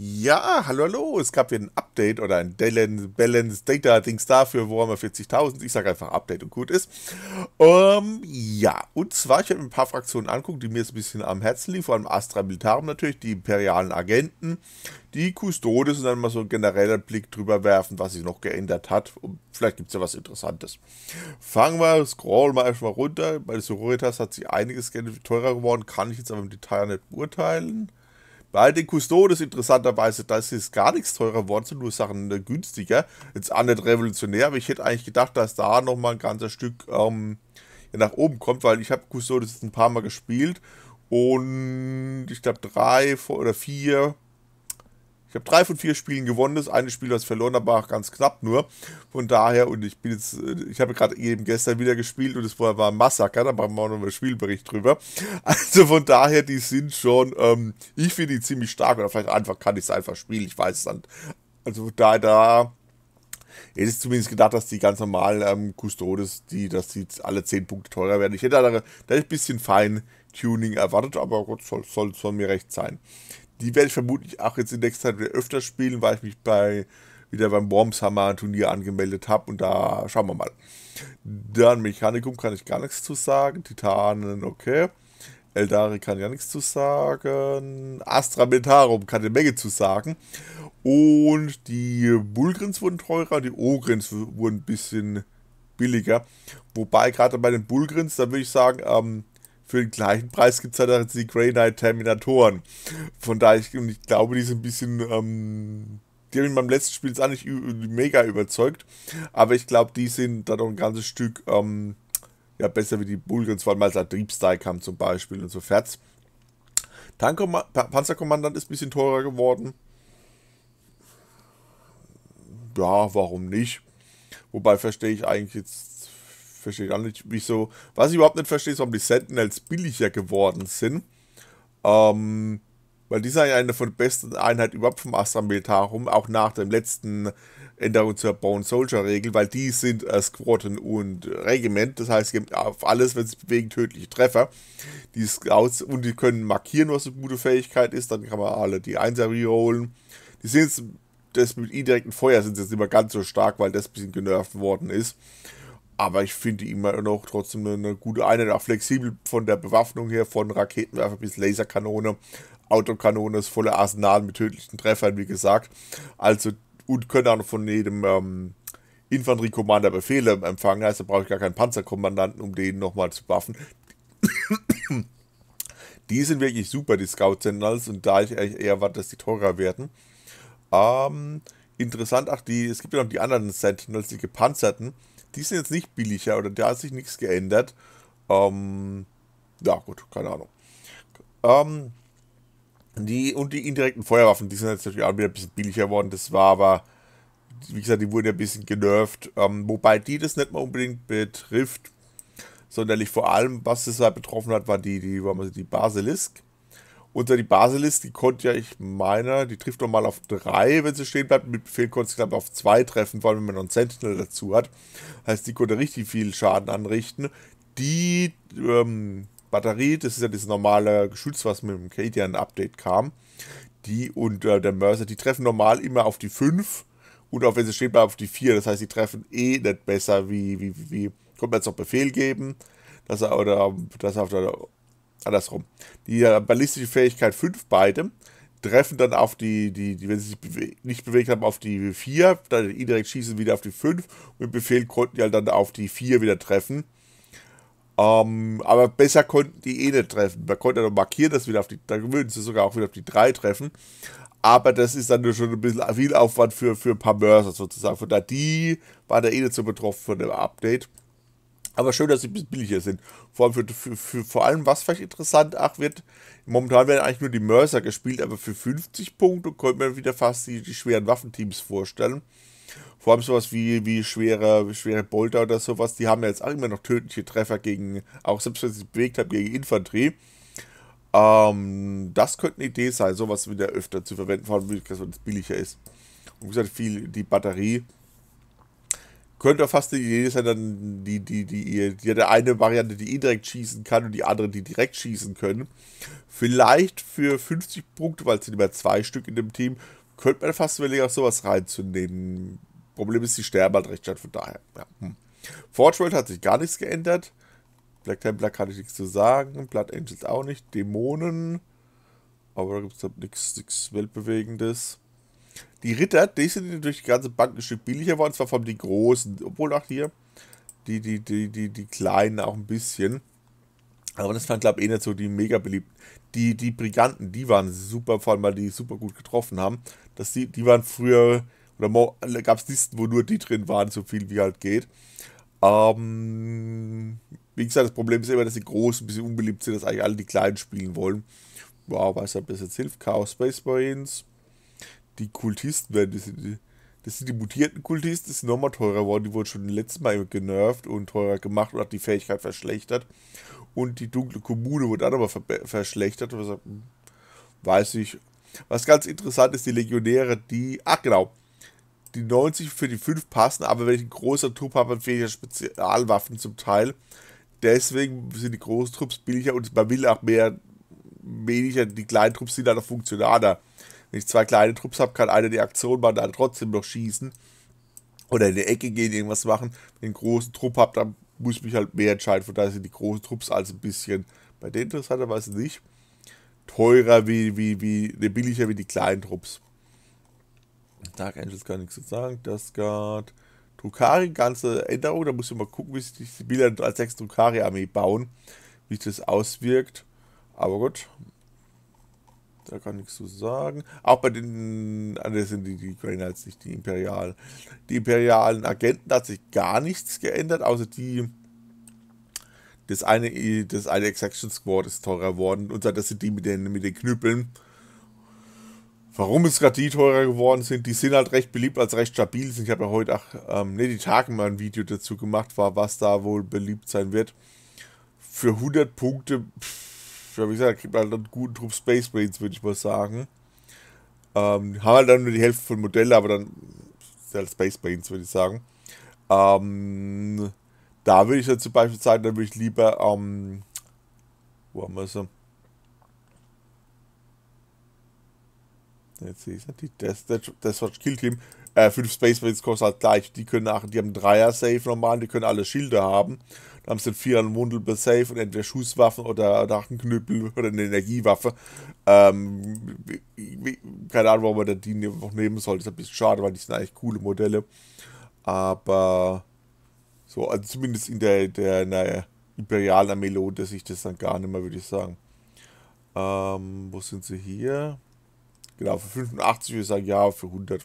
Ja, hallo, hallo. Es gab hier ein Update oder ein Balance Data Dings dafür, Warhammer 40.000. Ich sage einfach Update und gut ist. Ähm, ja, und zwar, ich habe mir ein paar Fraktionen anguckt, die mir jetzt ein bisschen am Herzen liegen. Vor allem Astra Militarum natürlich, die imperialen Agenten, die Custodes und dann mal so einen generellen Blick drüber werfen, was sich noch geändert hat. Und vielleicht gibt es ja was Interessantes. Fangen wir, scrollen wir erstmal runter. Bei Sororitas hat sich einiges teurer geworden, kann ich jetzt aber im Detail nicht beurteilen. Bei den Custodes interessanterweise, da ist gar nichts teurer geworden, sind nur Sachen äh, günstiger. Jetzt auch nicht revolutionär, aber ich hätte eigentlich gedacht, dass da nochmal ein ganzes Stück ähm, nach oben kommt, weil ich habe Custodes jetzt ein paar Mal gespielt und ich glaube drei oder vier ich habe drei von vier Spielen gewonnen. Das eine Spiel, was verloren habe, war ganz knapp nur. Von daher, und ich bin jetzt, äh, ich habe gerade eben gestern wieder gespielt und es war, ein Massaker, da machen wir auch noch einen Spielbericht drüber. Also von daher, die sind schon, ähm, ich finde die ziemlich stark oder vielleicht einfach kann ich es einfach spielen, ich weiß es dann. Also von daher, da hätte ich zumindest gedacht, dass die ganz normalen ähm, Custodes, die, dass die alle 10 Punkte teurer werden. Ich hätte da, da ein bisschen Feintuning erwartet, aber Gott, soll, soll, soll mir recht sein. Die werde ich vermutlich auch jetzt in nächster Zeit wieder öfter spielen, weil ich mich bei wieder beim Wormshammer Turnier angemeldet habe und da schauen wir mal. Dann Mechanikum kann ich gar nichts zu sagen. Titanen, okay. Eldari kann ja nichts zu sagen. Astra Metarum kann eine Menge zu sagen. Und die Bulgrins wurden teurer, die Ogrins wurden ein bisschen billiger. Wobei gerade bei den Bulgrins, da würde ich sagen, ähm, für den gleichen Preis gibt es halt die Grey Knight Terminatoren. Von daher, ich, ich glaube, die sind ein bisschen, ähm, die haben mich beim letzten Spiel jetzt auch nicht mega überzeugt, aber ich glaube, die sind da noch ein ganzes Stück, ähm, ja, besser wie die Bulgars, weil mal als Triebstyle kam zum Beispiel und so fertig. Panzerkommandant ist ein bisschen teurer geworden. Ja, warum nicht? Wobei verstehe ich eigentlich jetzt verstehe gar nicht, wieso. Was ich überhaupt nicht verstehe, ist, warum die Sentinels billiger geworden sind. Ähm, weil die sind ja eine von den besten Einheiten überhaupt vom Astra Militarum, auch nach dem letzten Änderung zur Bone Soldier Regel, weil die sind äh, Squadron und Regiment, das heißt, auf alles, wenn sie bewegen, tödliche Treffer. Die Scouts und die können markieren, was eine gute Fähigkeit ist, dann kann man alle die Einser holen. Die sind jetzt, das mit indirekten Feuer sind jetzt nicht mehr ganz so stark, weil das ein bisschen genervt worden ist. Aber ich finde immer noch trotzdem eine, gute Einheit, auch flexibel von der Bewaffnung her, von Raketenwerfer bis Laserkanone, Autokanone, das volle Arsenal mit tödlichen Treffern, wie gesagt. Also, und können auch von jedem ähm, Infanteriekommander Befehle empfangen. Also brauche ich gar keinen Panzerkommandanten, um den nochmal zu buffen. die sind wirklich super, die Scout Sentinels, und da ich eher erwarte, dass die teurer werden. Ähm, interessant, ach, die, es gibt ja noch die anderen Sentinels, die gepanzerten die sind jetzt nicht billiger oder da hat sich nichts geändert. Ähm, ja, gut, keine Ahnung. Ähm, die, und die indirekten Feuerwaffen, die sind jetzt natürlich auch wieder ein bisschen billiger geworden. Das war aber, wie gesagt, die wurden ja ein bisschen genervt. Ähm, wobei die das nicht mal unbedingt betrifft. Sonderlich vor allem, was es da betroffen hat, war die, die, war die Basilisk. Und die Basilisk, die konnte ja, ich meine, die trifft normal auf 3, wenn sie stehen bleibt. Mit Befehl konnte sie, glaube auf 2 treffen, vor allem wenn man noch einen Sentinel dazu hat. Heißt, die konnte richtig viel Schaden anrichten. Die ähm, Batterie, das ist ja das normale Geschütz, was mit dem Cadian-Update kam. Die und äh, der Mercer, die treffen normal immer auf die 5 und auch wenn sie stehen bleiben auf die 4. Das heißt, die treffen eh nicht besser wie, wie, wie, wie. Kommt man jetzt noch Befehl geben, dass er, oder dass er auf der andersrum. Die ballistische Fähigkeit 5 beide treffen dann auf die, die, die wenn sie sich bewe nicht bewegt haben, auf die 4, dann indirekt schießen wieder auf die 5 und mit Befehl konnten die halt dann auf die 4 wieder treffen. Ähm, aber besser konnten die eh nicht treffen. Man konnte dann markieren, dass wieder auf die, da würden sie sogar auch wieder auf die 3 treffen. Aber das ist dann schon ein bisschen viel Aufwand für, für ein paar Mörser sozusagen. Von da die war da eh nicht so betroffen von dem Update. Aber schön, dass sie ein billiger sind. Vor allem, für, für, für, vor allem was vielleicht interessant ach, wird, momentan werden eigentlich nur die Mörser gespielt, aber für 50 Punkte könnte man wieder fast die, die schweren Waffenteams vorstellen. Vor allem sowas wie, wie schwere, schwere Bolter oder sowas, die haben ja jetzt auch immer noch tödliche Treffer gegen, auch selbst wenn sie sich bewegt haben, gegen Infanterie. Ähm, das könnte eine Idee sein, sowas wieder öfter zu verwenden, vor allem, weil es billiger ist. Und wie gesagt, viel die Batterie könnte fast die Idee sein, dann die, die, die, die, die eine Variante, die indirekt schießen kann und die andere, die direkt schießen können. Vielleicht für 50 Punkte, weil es sind immer zwei Stück in dem Team, könnte man fast überlegen, auch sowas reinzunehmen. Problem ist, die sterben halt recht schnell, von daher. Ja. Hm. Forge World hat sich gar nichts geändert. Black Templar kann ich nichts zu sagen. Blood Angels auch nicht. Dämonen. Aber da gibt es nichts Weltbewegendes. Die Ritter, die sind durch die ganze Bank ein Stück billiger geworden, zwar von den großen, obwohl auch hier die, die, die, die, die kleinen auch ein bisschen. Aber das waren, glaube ich, eh nicht so die mega beliebten. Die, die Briganten, die waren super, vor allem, weil die super gut getroffen haben. Das, die, die waren früher, oder gab es Listen, wo nur die drin waren, so viel wie halt geht. Ähm, wie gesagt, das Problem ist immer, dass die Großen ein bisschen unbeliebt sind, dass eigentlich alle die Kleinen spielen wollen. Wow, weiß nicht, ob das jetzt hilft. Chaos Space Marines die Kultisten werden, das sind die, das sind die mutierten Kultisten, das sind nochmal teurer geworden, die wurden schon letztes Mal genervt und teurer gemacht und hat die Fähigkeit verschlechtert. Und die dunkle Kommune wurde auch nochmal verschlechtert. Was, weiß ich. Was ganz interessant ist, die Legionäre, die, ach genau, die 90 für die 5 passen, aber wenn ich einen großen Trupp habe, dann fehlen ja Spezialwaffen zum Teil. Deswegen sind die großen Trupps billiger und man will auch mehr, weniger, die kleinen Trupps sind dann auch funktionaler. Wenn ich zwei kleine Trupps habe, kann einer die Aktion machen, dann trotzdem noch schießen. Oder in die Ecke gehen, irgendwas machen. Wenn ich einen großen Trupp habe, dann muss ich mich halt mehr entscheiden. Von daher sind die großen Trupps als ein bisschen, bei denen interessanterweise nicht, teurer wie, wie, wie, ne, billiger wie die kleinen Trupps. Dark Angels kann nichts zu sagen. Das Guard. Drukari, ganze Änderung. Da muss ich mal gucken, wie sich die Bilder als 6 Drukari-Armee bauen. Wie sich das auswirkt. Aber gut, da kann ich so sagen. Auch bei den anderen sind die, die Greynights nicht die Imperialen. Die imperialen Agenten hat sich gar nichts geändert, außer die. Das eine, das eine Execution Squad ist teurer geworden. Und das sind die mit den, mit den Knüppeln. Warum es gerade die teurer geworden sind, die sind halt recht beliebt als recht stabil Ich habe ja heute auch, ähm, ne, die Tage mal ein Video dazu gemacht, war, was da wohl beliebt sein wird. Für 100 Punkte, pff, ja, wie gesagt, kriegt man halt einen guten Trupp Space Marines, würde ich mal sagen. Ähm, haben halt dann nur die Hälfte von Modelle, aber dann halt Space Marines, würde ich sagen. Ähm, da würde ich dann zum Beispiel sagen, dann würde ich lieber, ähm, wo haben wir sie? Jetzt sehe ich es nicht. Das war Kill Team. Äh, fünf Space Marines kostet halt gleich. Die können die haben Dreier Safe normal, die können alle Schilder haben. Haben sie vier an Wundelbar Safe und entweder Schusswaffen oder Knüppel oder eine Energiewaffe. Ähm, keine Ahnung, warum man da die noch nehmen soll. Das ist ein bisschen schade, weil die sind eigentlich coole Modelle. Aber so, also zumindest in der, der, der imperialen Armee lohnt sich das dann gar nicht mehr, würde ich sagen. Ähm, wo sind sie hier? Genau, für 85 würde ich sagen, ja, für 100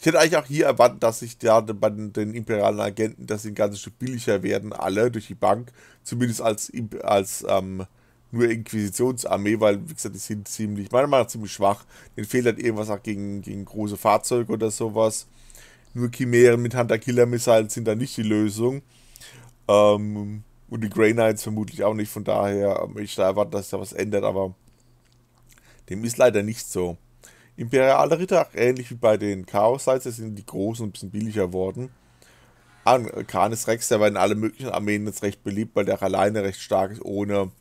ich hätte eigentlich auch hier erwartet, dass sich da bei den imperialen Agenten, dass sie ein ganzes Stück billiger werden, alle durch die Bank, zumindest als, als ähm, nur Inquisitionsarmee, weil, wie gesagt, die sind ziemlich, meiner Meinung nach ziemlich schwach. Den fehlt halt irgendwas auch gegen, gegen große Fahrzeuge oder sowas. Nur Chimären mit Hunter-Killer-Missiles sind da nicht die Lösung. Ähm, und die Grey Knights vermutlich auch nicht, von daher ähm, ich da erwarten, dass sich da was ändert, aber dem ist leider nicht so. Imperiale Ritter, ähnlich wie bei den Chaos Knights, sind die großen ein bisschen billiger geworden. Canis Rex, der war in allen möglichen Armeen jetzt recht beliebt, weil der alleine recht stark ist, ohne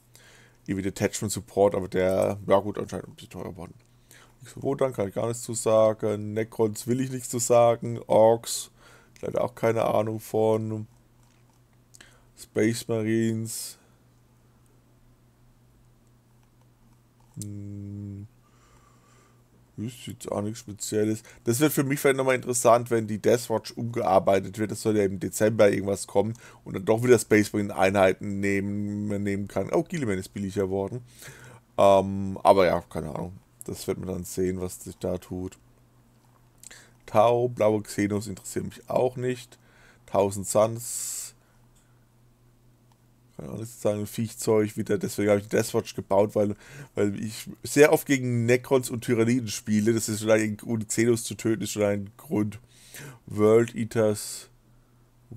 irgendwie Detachment Support, aber der, ja gut, anscheinend ein bisschen teurer geworden. Wodan kann ich gar nichts zu sagen. Necrons will ich nichts zu sagen. Orks, leider auch keine Ahnung von. Space Marines. Hm. Ist jetzt auch nichts Spezielles. Das wird für mich vielleicht nochmal interessant, wenn die Deathwatch umgearbeitet wird. Das soll ja im Dezember irgendwas kommen und dann doch wieder Space Marine Einheiten nehmen, nehmen kann. Oh, Gilliman ist billiger geworden. Ähm, aber ja, keine Ahnung. Das wird man dann sehen, was sich da tut. Tau, blaue Xenos interessieren mich auch nicht. 1000 Suns kann auch nicht sagen, Viechzeug wieder. Deswegen habe ich Deathwatch gebaut, weil, weil ich sehr oft gegen Necrons und Tyranniden spiele. Das ist schon ein Grund, Xenos zu töten, ist schon ein Grund. World Eaters.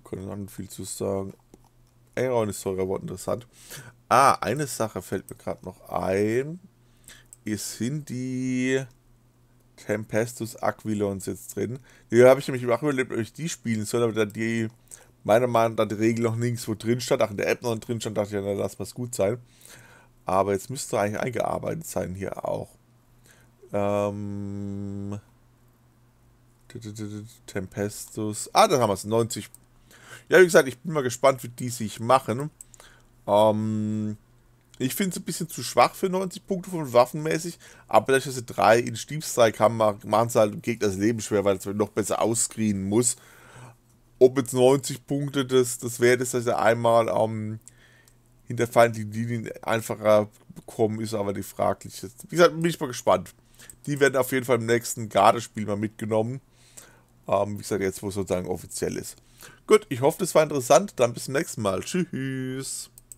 Kann man viel zu sagen? Aeron ist teurer geworden, interessant. Ah, eine Sache fällt mir gerade noch ein. Es sind die Tempestus Aquilons jetzt drin. Die habe ich nämlich auch überlebt, ob ich die spielen soll, aber dann die, meiner Meinung nach, die Regel noch nirgendwo drin stand, auch in der App noch drin stand, dachte ich, ja, dann lass was gut sein. Aber jetzt müsste eigentlich eingearbeitet sein hier auch. Ähm, Tempestus. Ah, da haben wir es. 90. Ja, wie gesagt, ich bin mal gespannt, wie die sich machen. Ähm, ich finde es ein bisschen zu schwach für 90 Punkte von waffenmäßig, aber dass sie 3 in Stiefstrike haben, machen sie halt dem Gegner das Leben schwer, weil es noch besser ausscreenen muss. Ob jetzt 90 Punkte das, das wert ist, dass er einmal ähm, hinter feindlichen Linien einfacher bekommen, ist aber die fraglich. Wie gesagt, bin ich mal gespannt. Die werden auf jeden Fall im nächsten Gardespiel mal mitgenommen. Ähm, wie gesagt, jetzt wo es sozusagen offiziell ist. Gut, ich hoffe, das war interessant. Dann bis zum nächsten Mal. Tschüss.